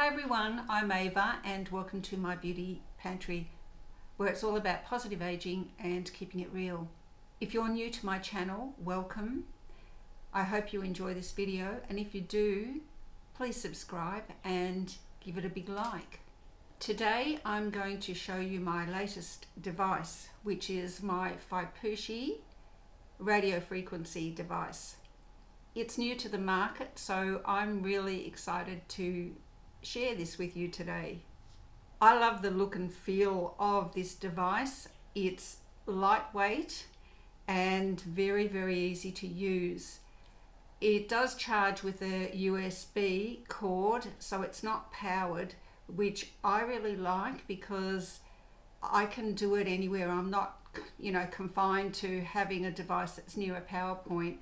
Hi everyone, I'm Ava and welcome to my beauty pantry where it's all about positive aging and keeping it real. If you're new to my channel, welcome. I hope you enjoy this video and if you do, please subscribe and give it a big like. Today I'm going to show you my latest device which is my Feipushi radio frequency device. It's new to the market so I'm really excited to share this with you today. I love the look and feel of this device. It's lightweight and very very easy to use. It does charge with a USB cord so it's not powered which I really like because I can do it anywhere. I'm not you know confined to having a device that's near a power point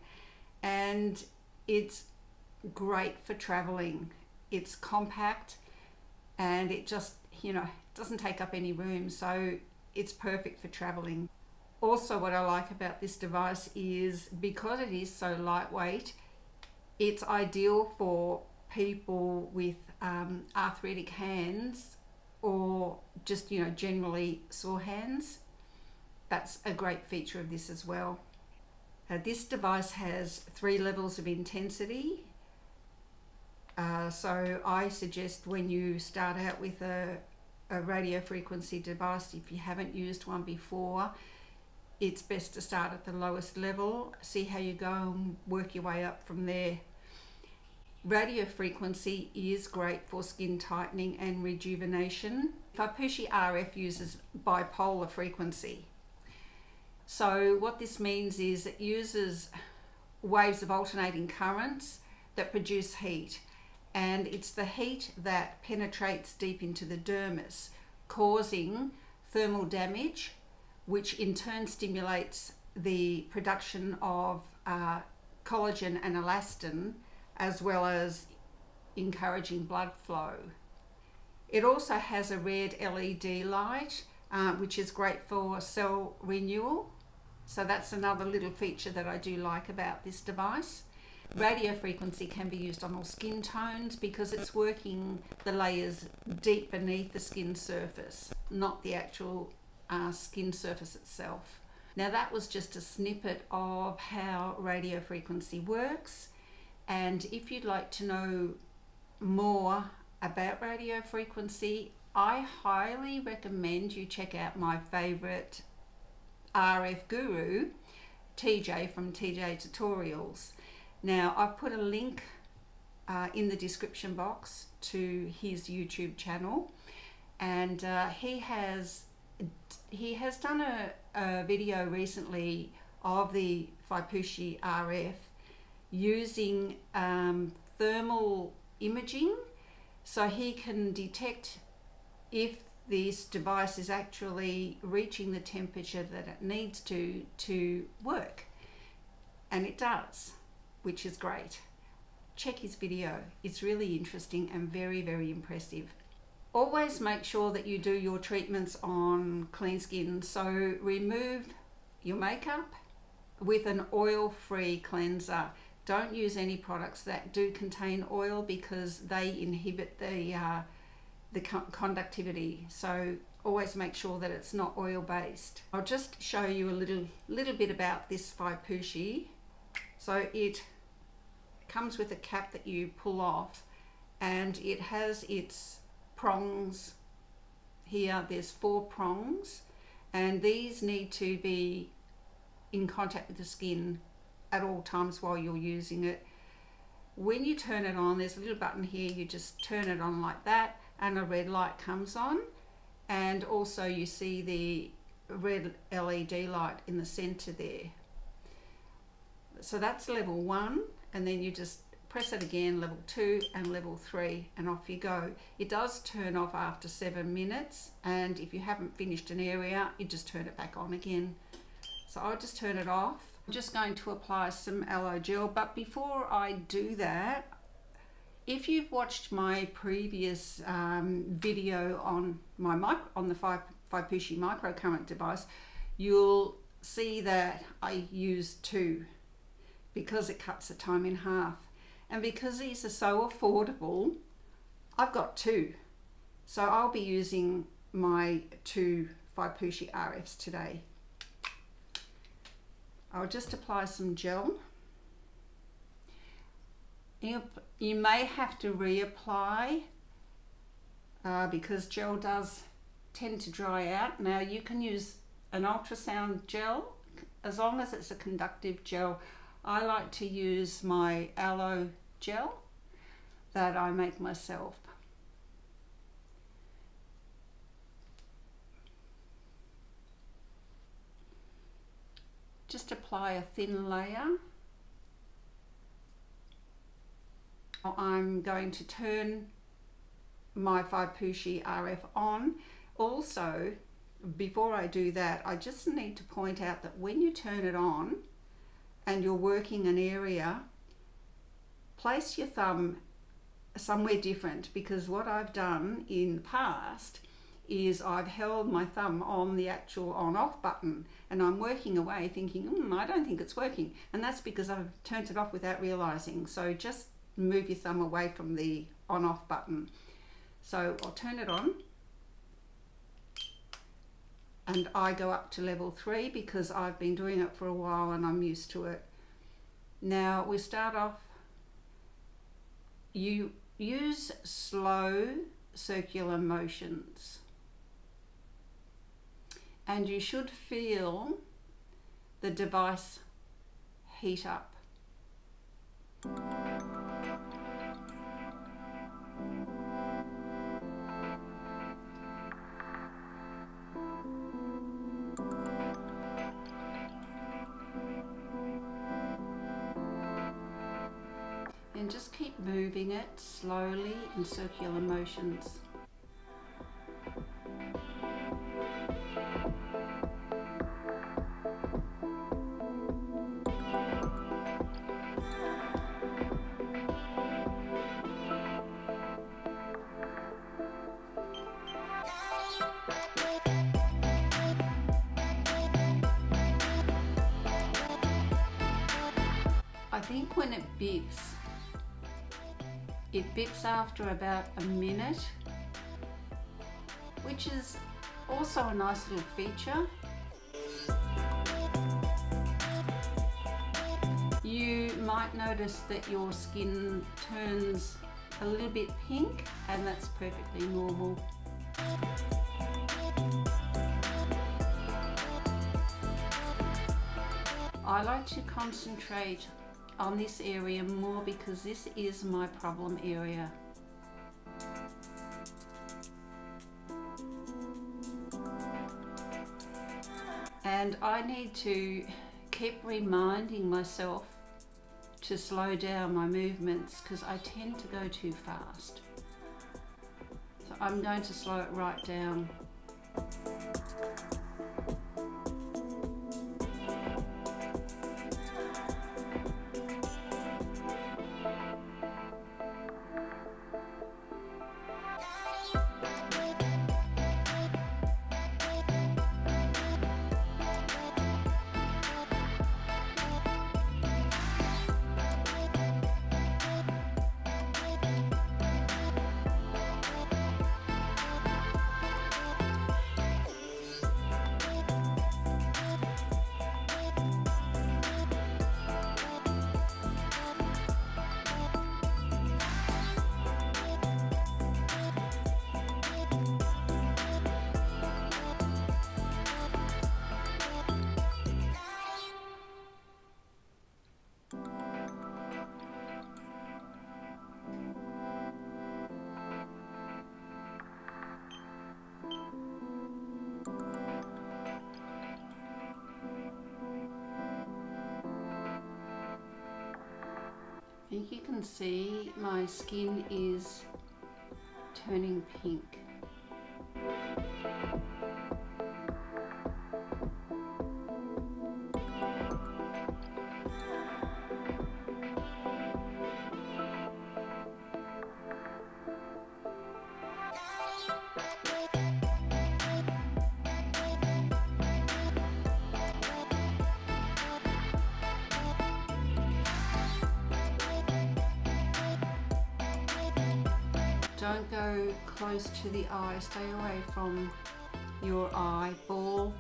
and it's great for traveling it's compact and it just you know doesn't take up any room so it's perfect for traveling also what I like about this device is because it is so lightweight it's ideal for people with um, arthritic hands or just you know generally sore hands. That's a great feature of this as well. Uh, this device has three levels of intensity uh, so I suggest when you start out with a, a radio frequency device, if you haven't used one before, it's best to start at the lowest level, see how you go and work your way up from there. Radio frequency is great for skin tightening and rejuvenation. Feipushi RF uses bipolar frequency. So what this means is it uses waves of alternating currents that produce heat and it's the heat that penetrates deep into the dermis, causing thermal damage, which in turn stimulates the production of uh, collagen and elastin, as well as encouraging blood flow. It also has a red LED light, uh, which is great for cell renewal. So that's another little feature that I do like about this device. Radio frequency can be used on all skin tones because it's working the layers deep beneath the skin surface, not the actual uh, skin surface itself. Now that was just a snippet of how radio frequency works and if you'd like to know more about radio frequency I highly recommend you check out my favorite RF guru TJ from TJ Tutorials. Now I've put a link uh, in the description box to his YouTube channel. And uh, he has he has done a, a video recently of the Feipushi RF using um, thermal imaging so he can detect if this device is actually reaching the temperature that it needs to to work. And it does which is great. Check his video. It's really interesting and very, very impressive. Always make sure that you do your treatments on clean skin. So remove your makeup with an oil-free cleanser. Don't use any products that do contain oil because they inhibit the uh, the conductivity. So always make sure that it's not oil based. I'll just show you a little little bit about this Feipushi. So it comes with a cap that you pull off and it has its prongs here. There's four prongs and these need to be in contact with the skin at all times while you're using it. When you turn it on, there's a little button here, you just turn it on like that and a red light comes on and also you see the red LED light in the center there so that's level one and then you just press it again level two and level three and off you go. It does turn off after seven minutes and if you haven't finished an area you just turn it back on again. So I'll just turn it off. I'm just going to apply some aloe gel but before I do that if you've watched my previous um, video on my mic on the Feipushi microcurrent device you'll see that I use two because it cuts the time in half. And because these are so affordable, I've got two. So I'll be using my two Feipushi RFs today. I'll just apply some gel. You, you may have to reapply uh, because gel does tend to dry out. Now you can use an ultrasound gel as long as it's a conductive gel. I like to use my aloe gel that I make myself. Just apply a thin layer. I'm going to turn my Feipushi RF on. Also, before I do that, I just need to point out that when you turn it on and you're working an area, place your thumb somewhere different because what I've done in the past is I've held my thumb on the actual on off button and I'm working away thinking, mm, I don't think it's working. And that's because I've turned it off without realizing. So just move your thumb away from the on off button. So I'll turn it on and I go up to level three because I've been doing it for a while and I'm used to it. Now we start off, you use slow circular motions and you should feel the device heat up. And just keep moving it slowly in circular motions. After about a minute, which is also a nice little feature. You might notice that your skin turns a little bit pink and that's perfectly normal. I like to concentrate on this area more because this is my problem area. I need to keep reminding myself to slow down my movements because I tend to go too fast. So I'm going to slow it right down. I think you can see my skin is turning pink. Don't go close to the eye. Stay away from your eyeball.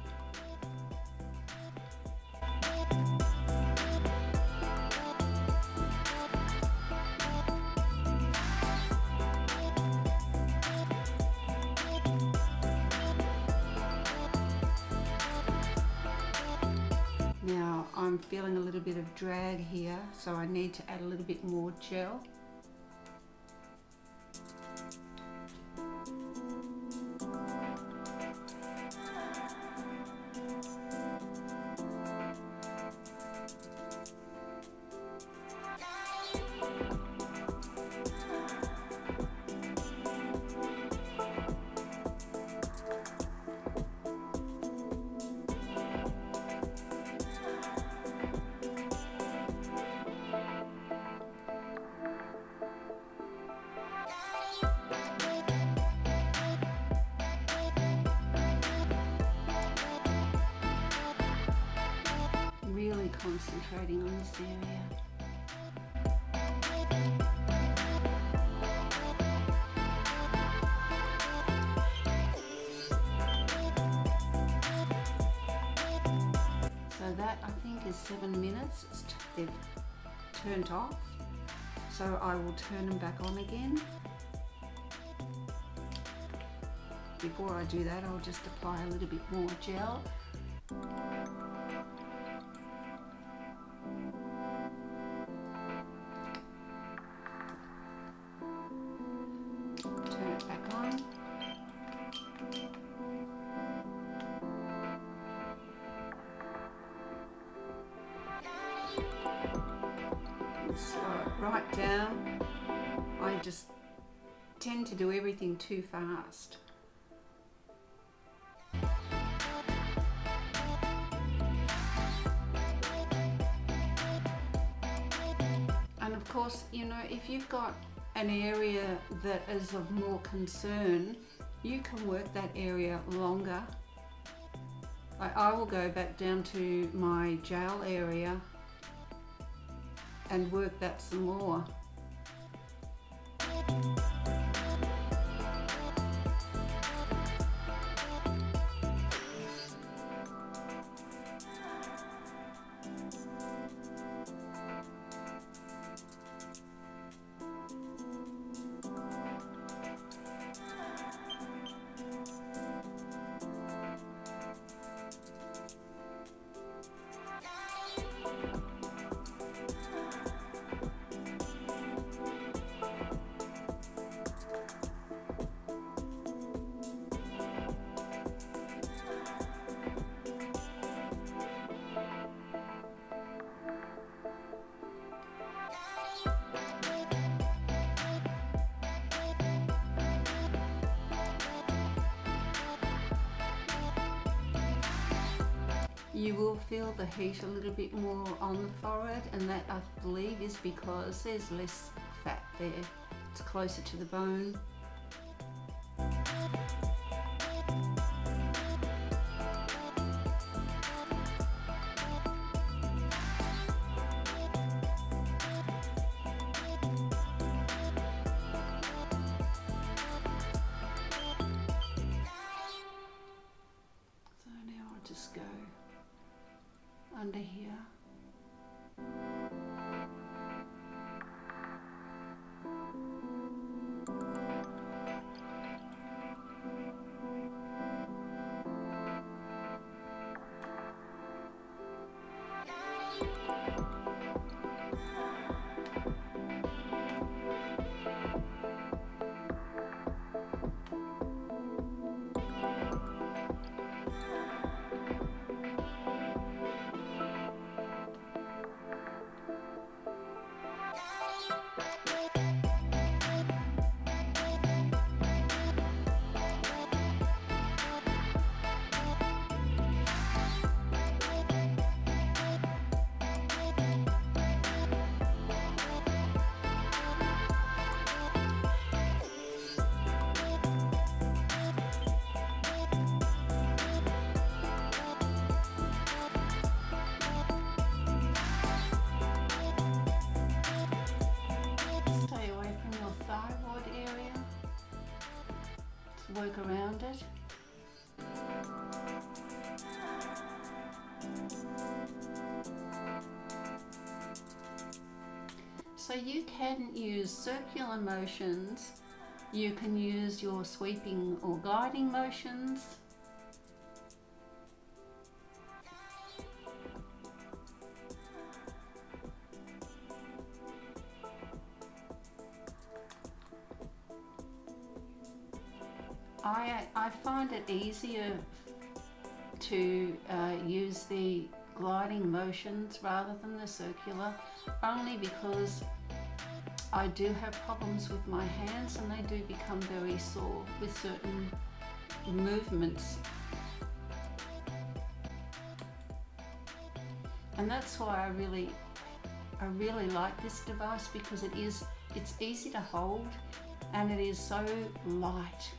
Now I'm feeling a little bit of drag here, so I need to add a little bit more gel. So that I think is seven minutes. It's they've turned off. So I will turn them back on again. Before I do that, I'll just apply a little bit more gel. Right down. I just tend to do everything too fast. And of course, you know, if you've got an area that is of more concern, you can work that area longer. I, I will go back down to my jail area and work that some more. You will feel the heat a little bit more on the forehead and that I believe is because there's less fat there. It's closer to the bone. Work around it. So you can use circular motions, you can use your sweeping or gliding motions, I, find it easier to uh, use the gliding motions rather than the circular only because I do have problems with my hands and they do become very sore with certain movements. And that's why I really I really like this device because it is it's easy to hold and it is so light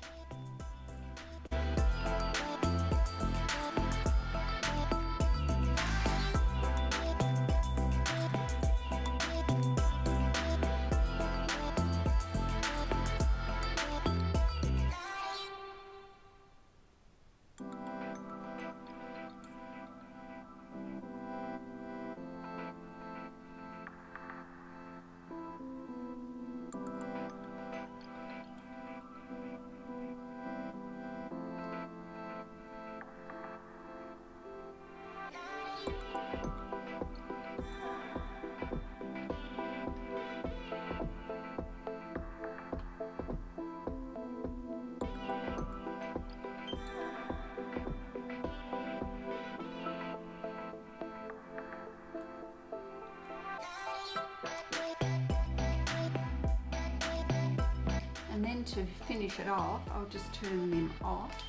and then to finish it off I'll just turn them off.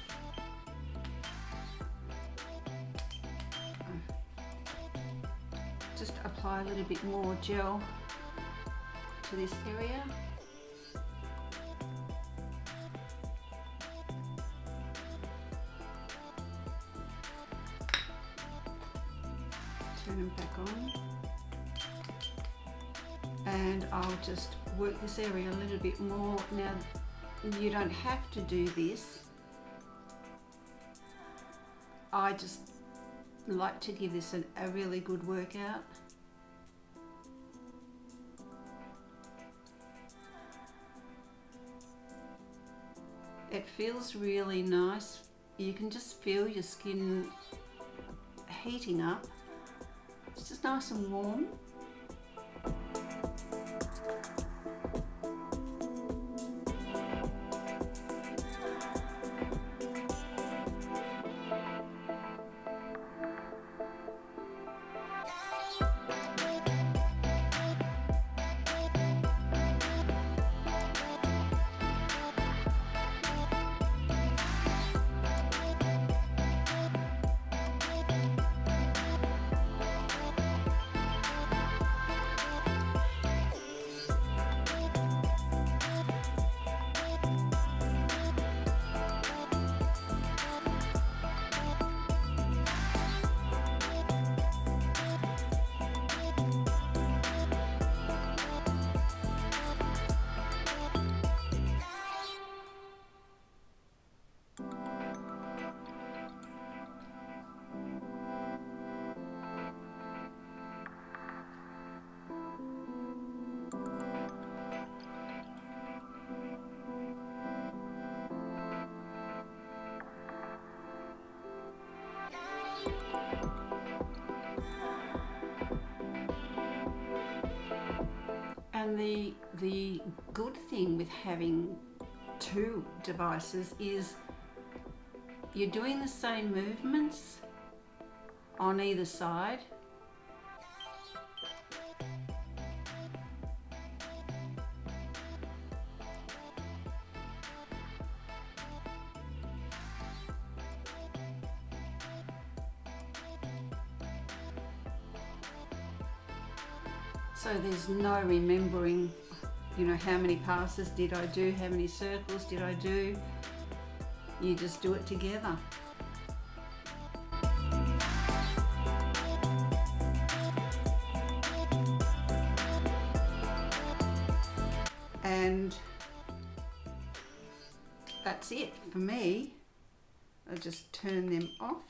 Just apply a little bit more gel to this area this area a little bit more. Now you don't have to do this. I just like to give this a, a really good workout. It feels really nice. You can just feel your skin heating up. It's just nice and warm. The, the good thing with having two devices is you're doing the same movements on either side. So there's no remembering, you know, how many passes did I do, how many circles did I do. You just do it together. And that's it for me. I'll just turn them off.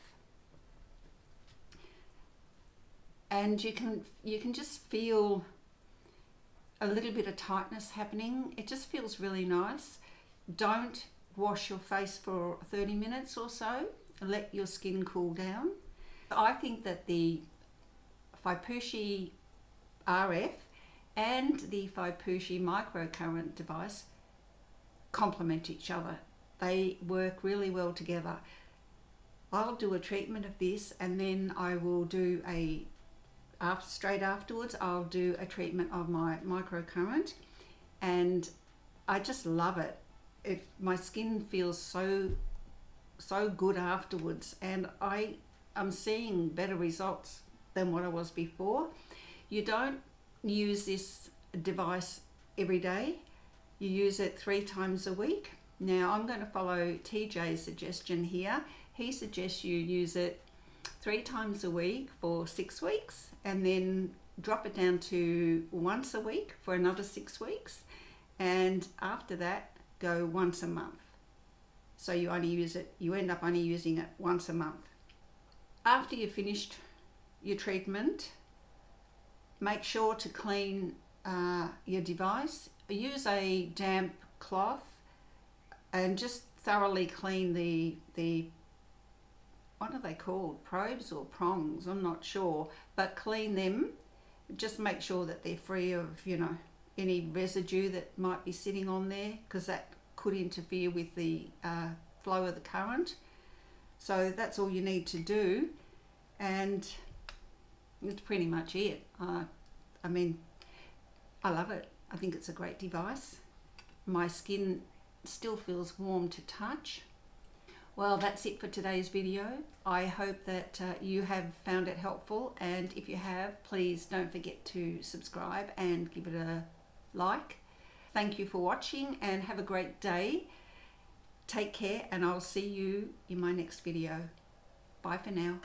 And you can you can just feel a little bit of tightness happening. It just feels really nice. Don't wash your face for 30 minutes or so. Let your skin cool down. I think that the Feipushi RF and the Feipushi microcurrent device complement each other. They work really well together. I'll do a treatment of this and then I will do a after, straight afterwards I'll do a treatment of my microcurrent and I just love it. It my skin feels so so good afterwards and I am seeing better results than what I was before. You don't use this device every day. You use it three times a week. Now I'm going to follow TJ's suggestion here. He suggests you use it three times a week for six weeks and then drop it down to once a week for another six weeks and after that go once a month. So you only use it you end up only using it once a month. After you've finished your treatment make sure to clean uh, your device. Use a damp cloth and just thoroughly clean the the what are they called? Probes or prongs? I'm not sure. But clean them. Just make sure that they're free of you know any residue that might be sitting on there because that could interfere with the uh, flow of the current. So that's all you need to do. And that's pretty much it. Uh, I mean I love it. I think it's a great device. My skin still feels warm to touch well, that's it for today's video. I hope that uh, you have found it helpful and if you have, please don't forget to subscribe and give it a like. Thank you for watching and have a great day. Take care and I'll see you in my next video. Bye for now.